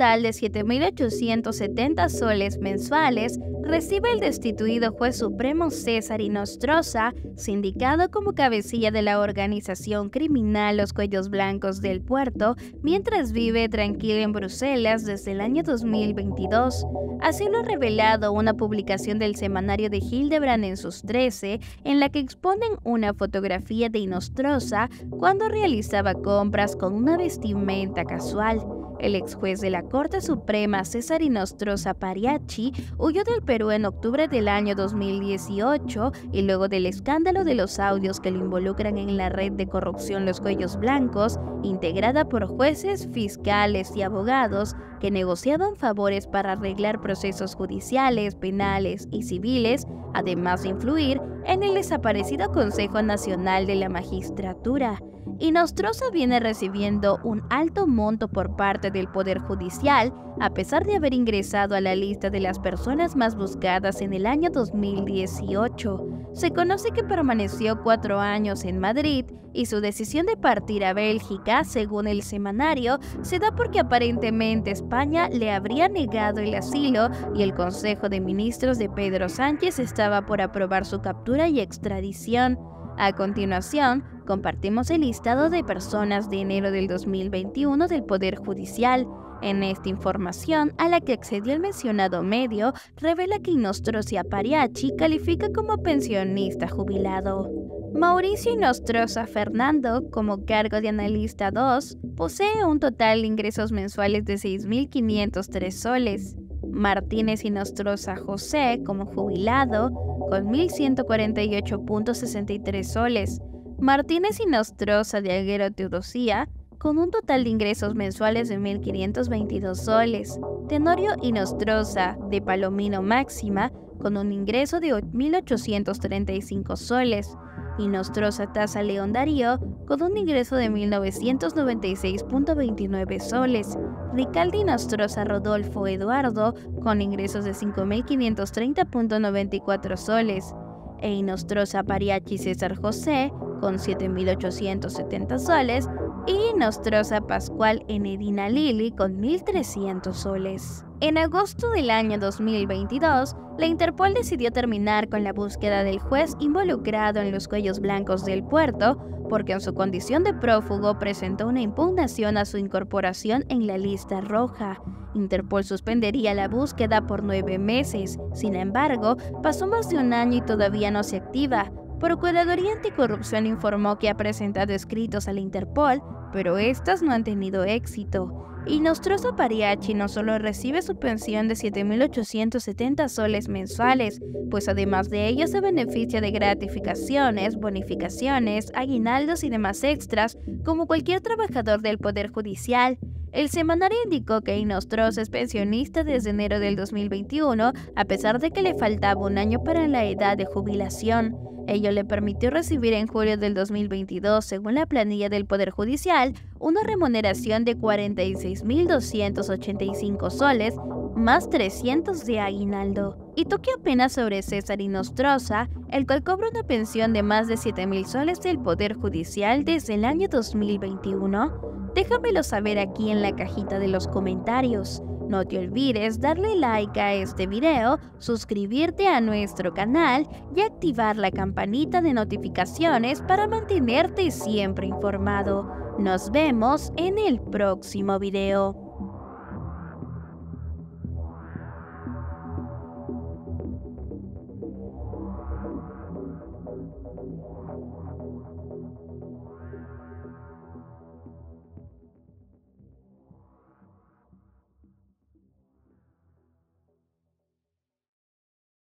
de 7.870 soles mensuales recibe el destituido juez supremo César Inostroza, sindicado como cabecilla de la organización criminal Los Cuellos Blancos del Puerto, mientras vive tranquilo en Bruselas desde el año 2022. Así lo ha revelado una publicación del semanario de Hildebrand en sus 13, en la que exponen una fotografía de Inostroza cuando realizaba compras con una vestimenta casual. El ex juez de la Corte Suprema, César Inostroza Pariachi, huyó del Perú en octubre del año 2018 y luego del escándalo de los audios que lo involucran en la red de corrupción Los Cuellos Blancos, integrada por jueces, fiscales y abogados que negociaban favores para arreglar procesos judiciales, penales y civiles, además de influir en el desaparecido Consejo Nacional de la Magistratura. Y Nostroza viene recibiendo un alto monto por parte del Poder Judicial, a pesar de haber ingresado a la lista de las personas más buscadas en el año 2018. Se conoce que permaneció cuatro años en Madrid y su decisión de partir a Bélgica, según el semanario, se da porque aparentemente España le habría negado el asilo y el Consejo de Ministros de Pedro Sánchez estaba por aprobar su captura y extradición. A continuación, compartimos el listado de personas de enero del 2021 del Poder Judicial. En esta información, a la que accedió el mencionado medio, revela que Inostrocia Pariachi califica como pensionista jubilado. Mauricio Inostroza Fernando, como cargo de analista 2, posee un total de ingresos mensuales de 6.503 soles. Martínez Inostroza José, como jubilado, con 1.148.63 soles. Martínez Inostroza de Aguero Teodosía, con un total de ingresos mensuales de 1.522 soles. Tenorio Inostroza de Palomino Máxima, con un ingreso de 1.835 soles. Y Nostroza Taza León Darío con un ingreso de 1.996.29 soles, Ricaldi Nostroza Rodolfo Eduardo con ingresos de 5.530.94 soles, e Inostroza Pariachi César José con 7.870 soles y Nostroza Pascual Enedina Lili con 1.300 soles. En agosto del año 2022, la Interpol decidió terminar con la búsqueda del juez involucrado en los cuellos blancos del puerto porque en su condición de prófugo presentó una impugnación a su incorporación en la lista roja. Interpol suspendería la búsqueda por nueve meses. Sin embargo, pasó más de un año y todavía no se activa. Procuraduría Anticorrupción informó que ha presentado escritos a la Interpol, pero estos no han tenido éxito. Y Nostroso Pariachi no solo recibe su pensión de 7.870 soles mensuales, pues además de ello se beneficia de gratificaciones, bonificaciones, aguinaldos y demás extras, como cualquier trabajador del Poder Judicial. El semanario indicó que Inostroza es pensionista desde enero del 2021, a pesar de que le faltaba un año para la edad de jubilación. Ello le permitió recibir en julio del 2022, según la planilla del Poder Judicial, una remuneración de 46.285 soles más 300 de aguinaldo. ¿Y tú qué opinas sobre César Inostroza, el cual cobra una pensión de más de 7.000 soles del Poder Judicial desde el año 2021? Déjamelo saber aquí en la cajita de los comentarios. No te olvides darle like a este video, suscribirte a nuestro canal y activar la campanita de notificaciones para mantenerte siempre informado. Nos vemos en el próximo video.